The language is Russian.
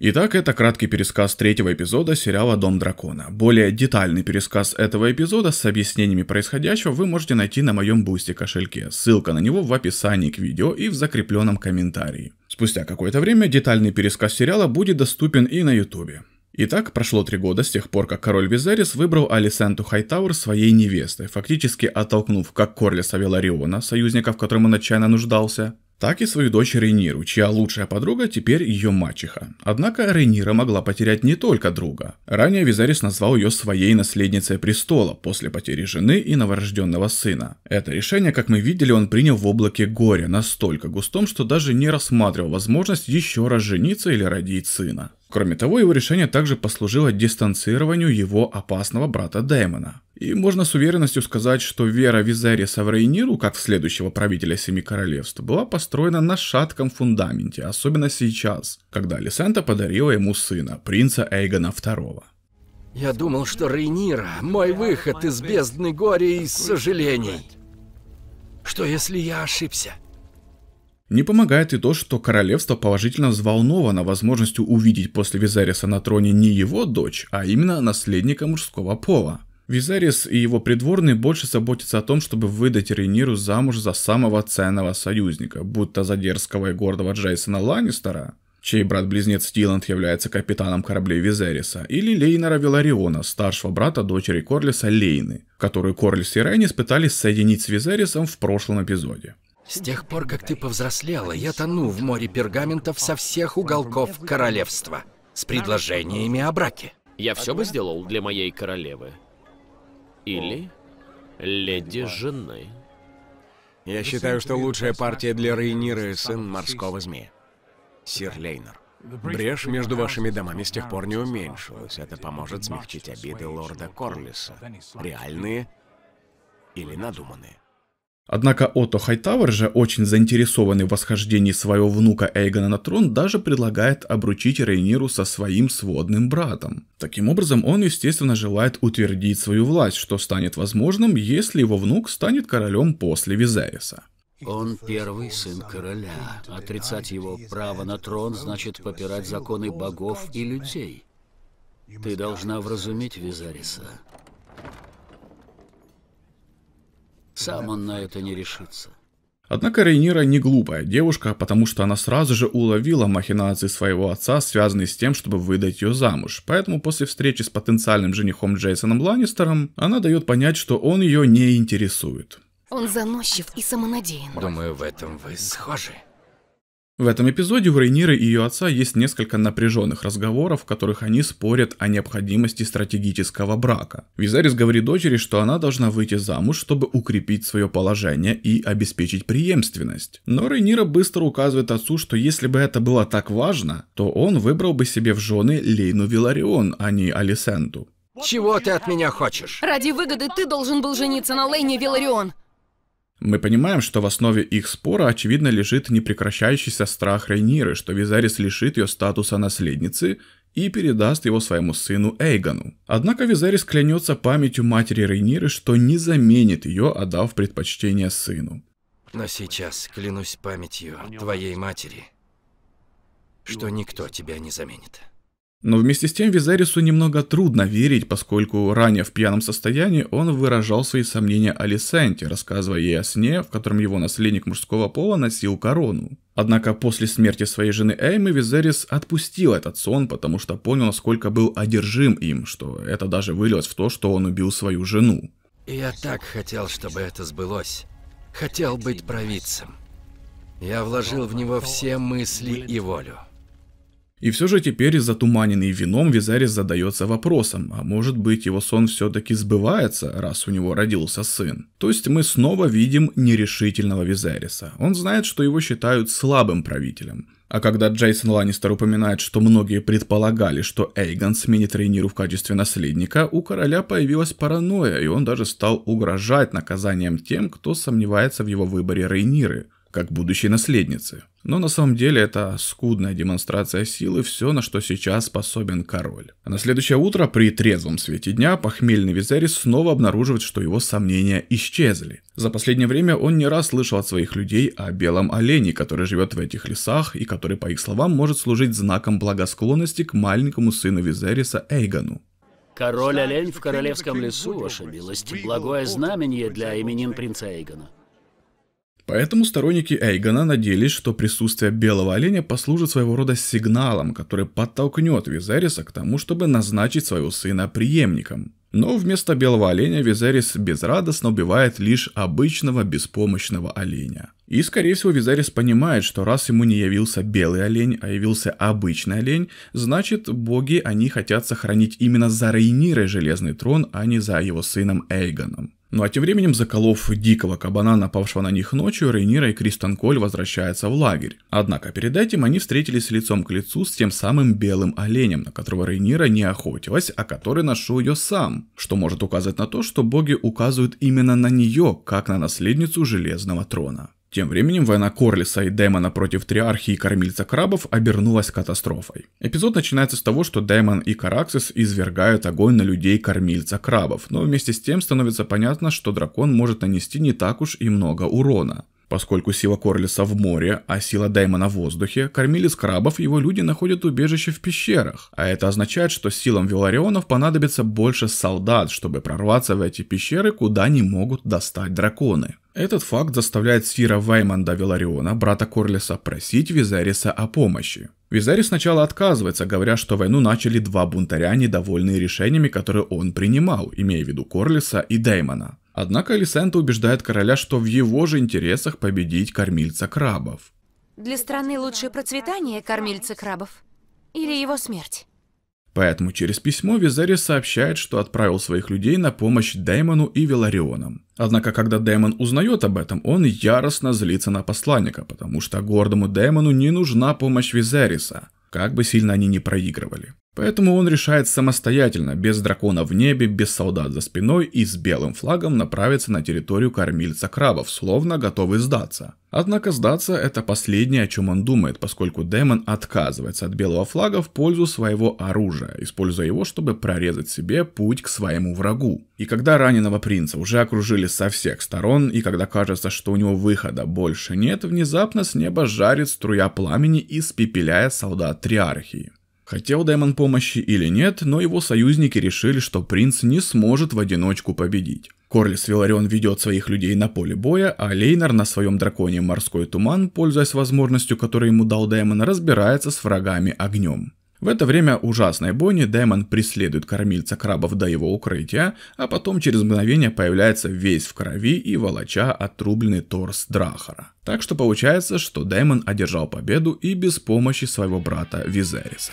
Итак, это краткий пересказ третьего эпизода сериала «Дом дракона». Более детальный пересказ этого эпизода с объяснениями происходящего вы можете найти на моем бусте кошельке. Ссылка на него в описании к видео и в закрепленном комментарии. Спустя какое-то время детальный пересказ сериала будет доступен и на ютубе. Итак, прошло три года с тех пор, как король Визерис выбрал Алисенту Хайтауэр своей невестой, фактически оттолкнув как Корлиса Велариона, союзника, в котором он отчаянно нуждался, так и свою дочь Рейниру, чья лучшая подруга теперь ее мачеха. Однако Рейнира могла потерять не только друга. Ранее Визарис назвал ее своей наследницей престола после потери жены и новорожденного сына. Это решение, как мы видели, он принял в облаке горя, настолько густом, что даже не рассматривал возможность еще раз жениться или родить сына. Кроме того, его решение также послужило дистанцированию его опасного брата Дэймона. И можно с уверенностью сказать, что вера Визериса в Рейниру, как в следующего правителя Семи Королевств, была построена на шатком фундаменте, особенно сейчас, когда Лисента подарила ему сына, принца Эйгона II. Я думал, что Рейнир – мой выход из бездны горя и сожалений. Что если я ошибся? Не помогает и то, что королевство положительно взволновано возможностью увидеть после Визариса на троне не его дочь, а именно наследника мужского пола. Визарис и его придворные больше заботятся о том, чтобы выдать Рейниру замуж за самого ценного союзника, будто за дерзкого и гордого Джейсона Ланнистера, чей брат-близнец Тиланд является капитаном кораблей Визериса, или Лейнера Вилариона, старшего брата дочери Корлиса Лейны, которую Корлис и Рейнис пытались соединить с Визерисом в прошлом эпизоде. С тех пор, как ты повзрослела, я тону в море пергаментов со всех уголков королевства с предложениями о браке. Я все бы сделал для моей королевы. Или леди жены. Я считаю, что лучшая партия для Рейнира — сын морского змея. Сир Лейнер. Брешь между вашими домами с тех пор не уменьшилась. Это поможет смягчить обиды лорда Корлиса. Реальные или надуманные. Однако Отто Хайтауэр же, очень заинтересованный в восхождении своего внука Эйгона на трон, даже предлагает обручить Рейниру со своим сводным братом. Таким образом, он, естественно, желает утвердить свою власть, что станет возможным, если его внук станет королем после Визериса. Он первый сын короля. Отрицать его право на трон значит попирать законы богов и людей. Ты должна вразумить Визариса. Сам он на это не решится. Однако Рейнира не глупая девушка, потому что она сразу же уловила махинации своего отца, связанные с тем, чтобы выдать ее замуж. Поэтому после встречи с потенциальным женихом Джейсоном Ланнистером, она дает понять, что он ее не интересует. Он заносчив и самонадеян. Думаю, в этом вы схожи. В этом эпизоде у Рейниры и ее отца есть несколько напряженных разговоров, в которых они спорят о необходимости стратегического брака. Визарис говорит дочери, что она должна выйти замуж, чтобы укрепить свое положение и обеспечить преемственность. Но Рейнира быстро указывает отцу, что если бы это было так важно, то он выбрал бы себе в жены Лейну Виларион, а не Алисенту. Чего ты от меня хочешь? Ради выгоды ты должен был жениться на Лейне Виларион. Мы понимаем, что в основе их спора очевидно лежит непрекращающийся страх Рейниры, что Визарис лишит ее статуса наследницы и передаст его своему сыну Эйгону. Однако Визарис клянется памятью матери Рейниры, что не заменит ее, отдав предпочтение сыну. Но сейчас клянусь памятью твоей матери, что никто тебя не заменит. Но вместе с тем Визарису немного трудно верить, поскольку ранее в пьяном состоянии он выражал свои сомнения о Лисенте, рассказывая ей о сне, в котором его наследник мужского пола носил корону. Однако после смерти своей жены Эймы Визерис отпустил этот сон, потому что понял, насколько был одержим им, что это даже вылилось в то, что он убил свою жену. Я так хотел, чтобы это сбылось. Хотел быть провидцем. Я вложил в него все мысли и волю. И все же теперь, затуманенный вином, Визарис задается вопросом, а может быть его сон все-таки сбывается, раз у него родился сын. То есть мы снова видим нерешительного Визариса. Он знает, что его считают слабым правителем. А когда Джейсон Ланнистер упоминает, что многие предполагали, что Эйгон сменит Рейниру в качестве наследника, у короля появилась паранойя, и он даже стал угрожать наказанием тем, кто сомневается в его выборе Рейниры. Как будущей наследницы. Но на самом деле это скудная демонстрация силы, все, на что сейчас способен король. А на следующее утро при трезвом свете дня похмельный Визерис снова обнаруживает, что его сомнения исчезли. За последнее время он не раз слышал от своих людей о белом олене, который живет в этих лесах и который, по их словам, может служить знаком благосклонности к маленькому сыну Визериса Эйгану. Король-олень в королевском лесу, ваша милость, благое знамение для именин принца Эйгона. Поэтому сторонники Эйгона надеялись, что присутствие белого оленя послужит своего рода сигналом, который подтолкнет Визериса к тому, чтобы назначить своего сына преемником. Но вместо белого оленя Визерис безрадостно убивает лишь обычного беспомощного оленя. И скорее всего Визерис понимает, что раз ему не явился белый олень, а явился обычный олень, значит боги они хотят сохранить именно за Рейнирой железный трон, а не за его сыном Эйгоном. Ну а тем временем, заколов дикого кабана, напавшего на них ночью, Рейнира и Кристан Коль возвращаются в лагерь. Однако перед этим они встретились лицом к лицу с тем самым белым оленем, на которого Рейнира не охотилась, а который нашел ее сам, что может указать на то, что боги указывают именно на нее, как на наследницу Железного Трона. Тем временем война Корлиса и Дэймона против Триархии и Кормильца Крабов обернулась катастрофой. Эпизод начинается с того, что Дэймон и Караксис извергают огонь на людей Кормильца Крабов, но вместе с тем становится понятно, что дракон может нанести не так уж и много урона. Поскольку сила Корлиса в море, а сила Даймона в воздухе, кормилец крабов его люди находят убежище в пещерах. А это означает, что силам Виларионов понадобится больше солдат, чтобы прорваться в эти пещеры, куда не могут достать драконы. Этот факт заставляет Сира Ваймонда Велариона, брата Корлиса, просить Визариса о помощи. Визарис сначала отказывается, говоря, что войну начали два бунтаря, недовольные решениями, которые он принимал, имея в виду Корлиса и Деймона. Однако Алисента убеждает короля, что в его же интересах победить кормильца крабов. Для страны лучшее процветание кормильца крабов или его смерть? Поэтому через письмо Визарис сообщает, что отправил своих людей на помощь Дэймону и Веларионам. Однако, когда Дэймон узнает об этом, он яростно злится на посланника, потому что гордому Дэймону не нужна помощь Визариса, как бы сильно они ни проигрывали. Поэтому он решает самостоятельно, без дракона в небе, без солдат за спиной и с белым флагом направиться на территорию кормильца крабов, словно готовый сдаться. Однако сдаться это последнее, о чем он думает, поскольку демон отказывается от белого флага в пользу своего оружия, используя его, чтобы прорезать себе путь к своему врагу. И когда раненого принца уже окружили со всех сторон, и когда кажется, что у него выхода больше нет, внезапно с неба жарит струя пламени, испепеляя солдат Триархии. Хотел Даймон помощи или нет, но его союзники решили, что принц не сможет в одиночку победить. Корлис Виларион ведет своих людей на поле боя, а Лейнар на своем драконе Морской Туман, пользуясь возможностью, которую ему дал Даймон, разбирается с врагами огнем. В это время ужасной бойни Даймон преследует кормильца крабов до его укрытия, а потом через мгновение появляется весь в крови и волоча отрубленный торс Драхара. Так что получается, что Даймон одержал победу и без помощи своего брата Визериса.